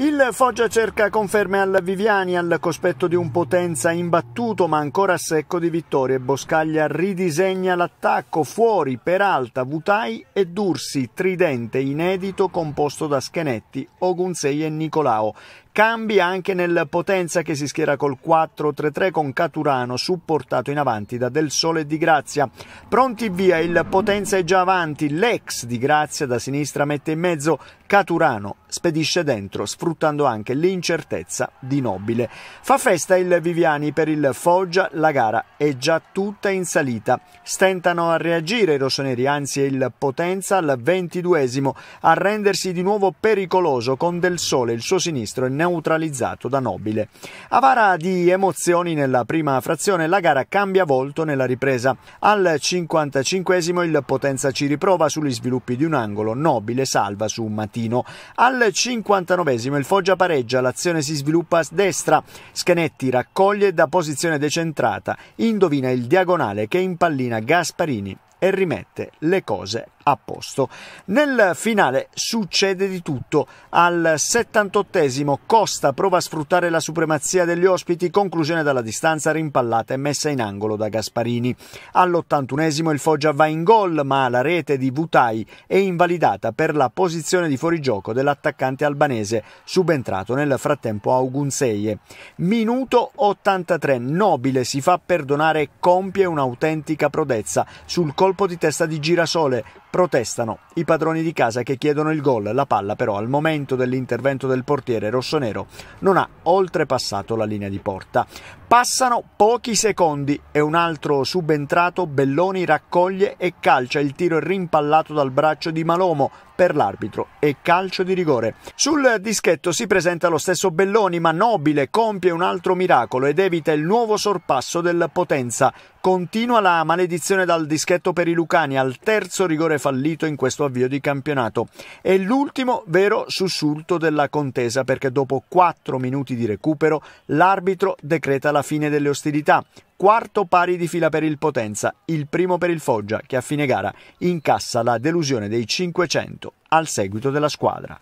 Il Foggia cerca conferme al Viviani al cospetto di un Potenza imbattuto ma ancora secco di vittorie. Boscaglia ridisegna l'attacco fuori Peralta, Vutai e Dursi, tridente inedito composto da Schenetti, Ogunsei e Nicolao. Cambi anche nel Potenza che si schiera col 4-3-3 con Caturano supportato in avanti da Del Sole e Di Grazia. Pronti via, il Potenza è già avanti, l'ex Di Grazia da sinistra mette in mezzo Caturano spedisce dentro, sfruttando anche l'incertezza di Nobile. Fa festa il Viviani per il Foggia, la gara è già tutta in salita. Stentano a reagire i rossoneri, anzi è il Potenza al ventiduesimo a rendersi di nuovo pericoloso con Del Sole, il suo sinistro è neutralizzato da Nobile. Avara di emozioni nella prima frazione, la gara cambia volto nella ripresa. Al 55 il Potenza ci riprova sugli sviluppi di un angolo, Nobile salva su Mattino. Trentino. Al 59 il Foggia pareggia, l'azione si sviluppa a destra. Scanetti raccoglie da posizione decentrata, indovina il diagonale che impallina Gasparini e rimette le cose a posto. Nel finale succede di tutto. Al 78esimo Costa prova a sfruttare la supremazia degli ospiti, conclusione dalla distanza rimpallata e messa in angolo da Gasparini. All'81esimo il Foggia va in gol, ma la rete di Vutai è invalidata per la posizione di fuorigioco dell'attaccante albanese, subentrato nel frattempo a Augunseie. Minuto 83, Nobile si fa perdonare e compie un'autentica prodezza sul colpo di testa di Girasole Protestano i padroni di casa che chiedono il gol. La palla però al momento dell'intervento del portiere rossonero non ha oltrepassato la linea di porta. Passano pochi secondi e un altro subentrato Belloni raccoglie e calcia il tiro rimpallato dal braccio di Malomo per l'arbitro e calcio di rigore. Sul dischetto si presenta lo stesso Belloni, ma Nobile compie un altro miracolo ed evita il nuovo sorpasso del Potenza. Continua la maledizione dal dischetto per i Lucani al terzo rigore fallito in questo avvio di campionato. È l'ultimo vero sussulto della contesa perché dopo quattro minuti di recupero l'arbitro decreta la fine delle ostilità. Quarto pari di fila per il Potenza, il primo per il Foggia che a fine gara incassa la delusione dei 500 al seguito della squadra.